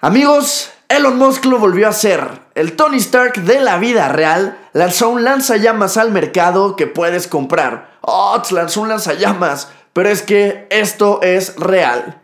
Amigos, Elon Musk lo volvió a hacer. El Tony Stark de la vida real lanzó un lanzallamas al mercado que puedes comprar. Oh, lanzó un lanzallamas. Pero es que esto es real.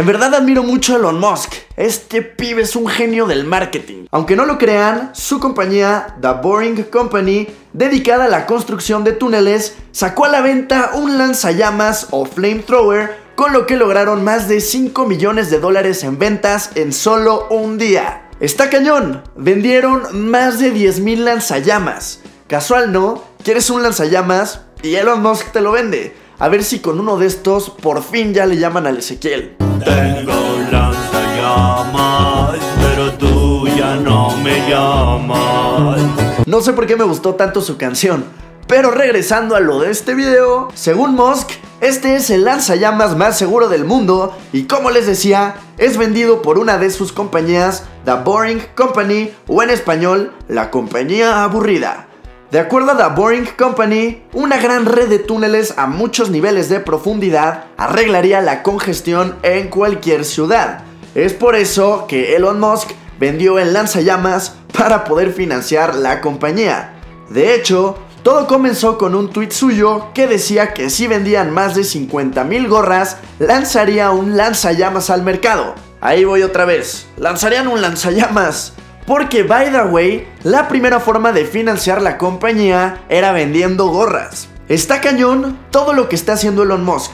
En verdad admiro mucho a Elon Musk. Este pibe es un genio del marketing. Aunque no lo crean, su compañía, The Boring Company, dedicada a la construcción de túneles, sacó a la venta un lanzallamas o flamethrower, con lo que lograron más de 5 millones de dólares en ventas en solo un día. Está cañón, vendieron más de 10.000 lanzallamas. Casual, ¿no? ¿Quieres un lanzallamas? Y Elon Musk te lo vende. A ver si con uno de estos por fin ya le llaman al Ezequiel. Tengo lanzallamas, pero tú ya no me llamas. No sé por qué me gustó tanto su canción. Pero regresando a lo de este video, según Musk, este es el lanzallamas más seguro del mundo y como les decía, es vendido por una de sus compañías, The Boring Company o en español, la compañía aburrida. De acuerdo a The Boring Company, una gran red de túneles a muchos niveles de profundidad arreglaría la congestión en cualquier ciudad. Es por eso que Elon Musk vendió el lanzallamas para poder financiar la compañía. De hecho, todo comenzó con un tweet suyo que decía que si vendían más de 50 mil gorras, lanzaría un lanzallamas al mercado. Ahí voy otra vez, lanzarían un lanzallamas. Porque, by the way, la primera forma de financiar la compañía era vendiendo gorras. Está cañón todo lo que está haciendo Elon Musk.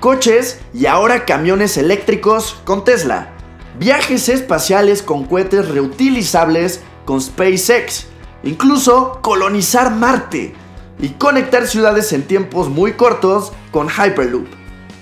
Coches y ahora camiones eléctricos con Tesla. Viajes espaciales con cohetes reutilizables con SpaceX. Incluso colonizar Marte. Y conectar ciudades en tiempos muy cortos con Hyperloop.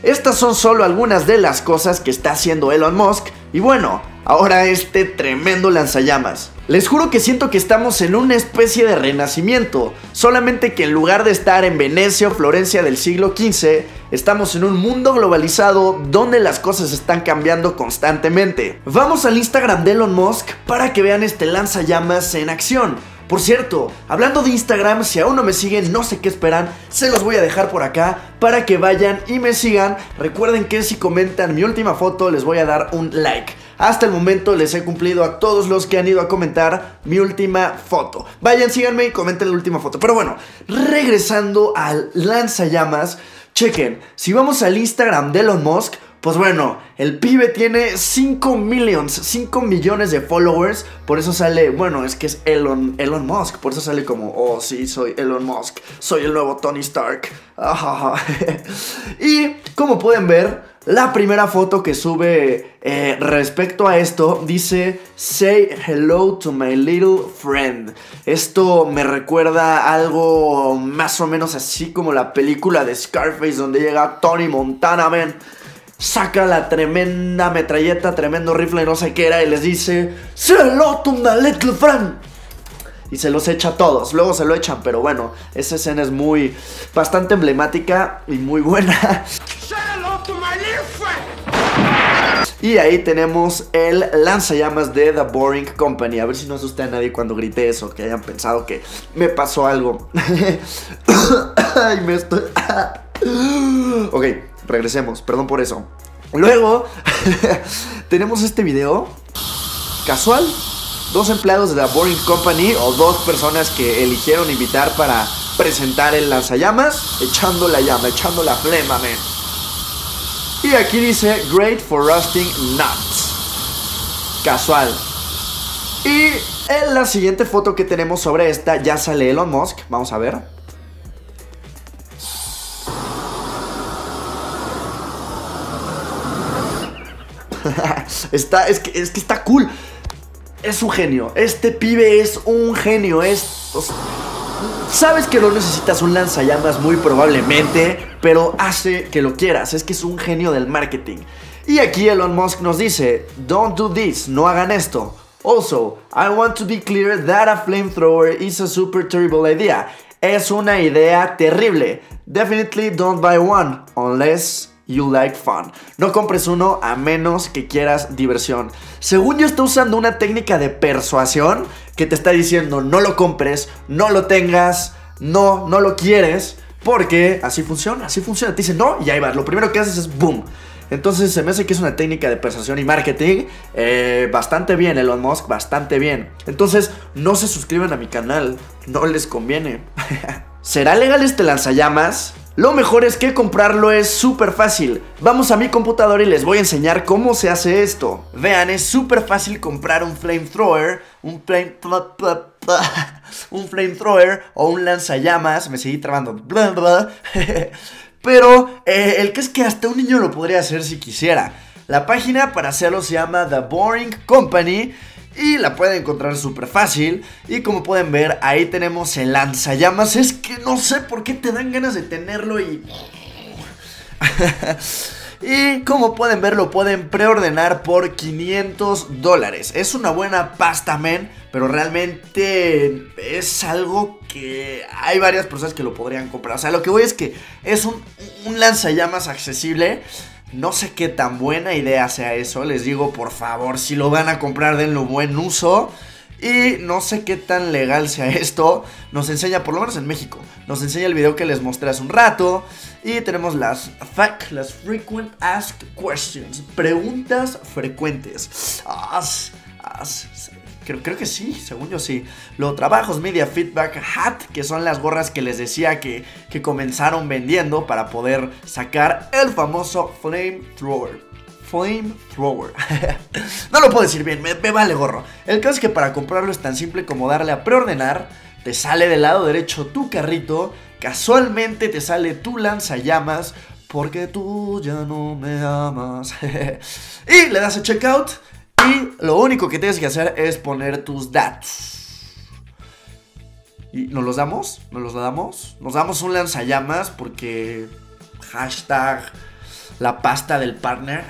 Estas son solo algunas de las cosas que está haciendo Elon Musk. Y bueno, ahora este tremendo lanzallamas. Les juro que siento que estamos en una especie de renacimiento, solamente que en lugar de estar en Venecia o Florencia del siglo XV, estamos en un mundo globalizado donde las cosas están cambiando constantemente. Vamos al Instagram de Elon Musk para que vean este lanzallamas en acción. Por cierto, hablando de Instagram, si aún no me siguen, no sé qué esperan, se los voy a dejar por acá para que vayan y me sigan. Recuerden que si comentan mi última foto les voy a dar un like. Hasta el momento les he cumplido a todos los que han ido a comentar mi última foto. Vayan, síganme y comenten la última foto. Pero bueno, regresando al lanzallamas, chequen, si vamos al Instagram de Elon Musk, pues bueno, el pibe tiene 5 millions, 5 millones de followers. Por eso sale, bueno, es que es Elon, Elon Musk. Por eso sale como, oh sí, soy Elon Musk. Soy el nuevo Tony Stark. y como pueden ver, la primera foto que sube eh, respecto a esto dice Say hello to my little friend. Esto me recuerda algo más o menos así como la película de Scarface donde llega Tony Montana, man saca la tremenda metralleta, tremendo rifle, no sé qué era, y les dice, Say hello to my little friend. Y se los echa a todos, luego se lo echan, pero bueno, esa escena es muy, bastante emblemática y muy buena. Y ahí tenemos el lanzallamas de The Boring Company. A ver si no asusta a nadie cuando grite eso, que hayan pensado que me pasó algo. Ay, me estoy... ok, regresemos, perdón por eso. Luego, tenemos este video casual. Dos empleados de The Boring Company o dos personas que eligieron invitar para presentar el lanzallamas, echando la llama, echando la flema, man. Y aquí dice, great for rusting nuts. Casual. Y en la siguiente foto que tenemos sobre esta ya sale Elon Musk. Vamos a ver. está, es, que, es que está cool. Es un genio. Este pibe es un genio. Es. Sabes que no necesitas un lanzallamas muy probablemente, pero hace que lo quieras. Es que es un genio del marketing. Y aquí Elon Musk nos dice, don't do this, no hagan esto. Also, I want to be clear that a flamethrower is a super terrible idea. Es una idea terrible. Definitely don't buy one, unless You like fun. No compres uno a menos que quieras diversión. Según yo está usando una técnica de persuasión que te está diciendo no lo compres, no lo tengas, no, no lo quieres. Porque así funciona, así funciona. Te dicen no y ahí va. Lo primero que haces es boom. Entonces se me hace que es una técnica de persuasión y marketing eh, bastante bien, Elon Musk, bastante bien. Entonces no se suscriben a mi canal, no les conviene. ¿Será legal este lanzallamas? Lo mejor es que comprarlo es súper fácil. Vamos a mi computadora y les voy a enseñar cómo se hace esto. Vean, es súper fácil comprar un flamethrower, un flame... un flamethrower o un lanzallamas. Me seguí trabando. Pero eh, el que es que hasta un niño lo podría hacer si quisiera. La página para hacerlo se llama The Boring Company y la pueden encontrar súper fácil. Y como pueden ver, ahí tenemos el lanzallamas. Es que no sé por qué te dan ganas de tenerlo y... y como pueden ver, lo pueden preordenar por 500 dólares. Es una buena pasta, men. Pero realmente es algo que hay varias personas que lo podrían comprar. O sea, lo que voy es que es un, un lanzallamas accesible. No sé qué tan buena idea sea eso. Les digo, por favor, si lo van a comprar, denlo buen uso. Y no sé qué tan legal sea esto. Nos enseña, por lo menos en México, nos enseña el video que les mostré hace un rato. Y tenemos las FAQ, las Frequent Asked Questions. Preguntas frecuentes. As, as, Creo, creo, que sí, según yo sí. Los trabajos Media Feedback Hat, que son las gorras que les decía que, que comenzaron vendiendo para poder sacar el famoso Flamethrower. Flamethrower. no lo puedo decir bien, me, me, vale gorro. El caso es que para comprarlo es tan simple como darle a preordenar. Te sale del lado derecho tu carrito. Casualmente te sale tu lanzallamas. Porque tú ya no me amas. y le das a checkout. Y lo único que tienes que hacer es poner tus datos. ¿Y nos los damos? ¿Nos los damos? Nos damos un lanzallamas porque hashtag la pasta del partner.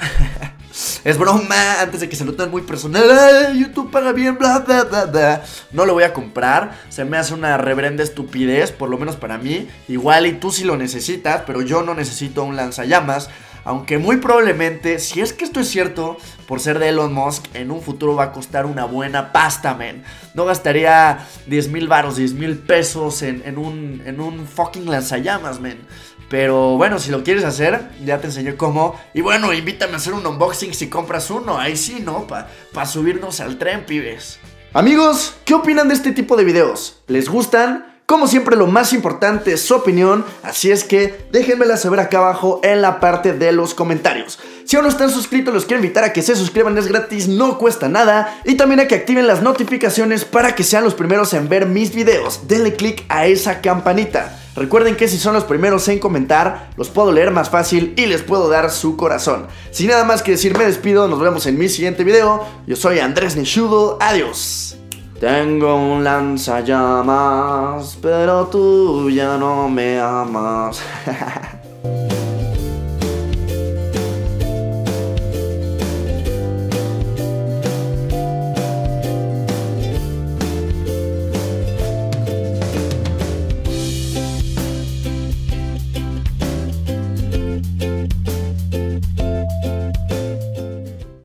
es broma, antes de que se lo tomen muy personal. YouTube paga bien, bla, bla, bla. No lo voy a comprar. Se me hace una reverenda estupidez, por lo menos para mí. Igual y tú sí lo necesitas, pero yo no necesito un lanzallamas. Aunque muy probablemente, si es que esto es cierto, por ser de Elon Musk, en un futuro va a costar una buena pasta, men. No gastaría 10 mil baros, 10 mil pesos en, un, en un fucking lanzallamas, men. Pero bueno, si lo quieres hacer, ya te enseñé cómo. Y bueno, invítame a hacer un unboxing si compras uno. Ahí sí, ¿no? Para pa subirnos al tren, pibes. Amigos, ¿qué opinan de este tipo de videos? ¿Les gustan? Como siempre lo más importante es su opinión, así es que déjenmela saber acá abajo en la parte de los comentarios. Si aún no están suscritos los quiero invitar a que se suscriban, es gratis, no cuesta nada y también a que activen las notificaciones para que sean los primeros en ver mis videos. Denle click a esa campanita. Recuerden que si son los primeros en comentar, los puedo leer más fácil y les puedo dar su corazón. Sin nada más que decir, me despido, nos vemos en mi siguiente video. Yo soy Andrés Nishudo, adiós. Tengo un lanzallamas, pero tú ya no me amas.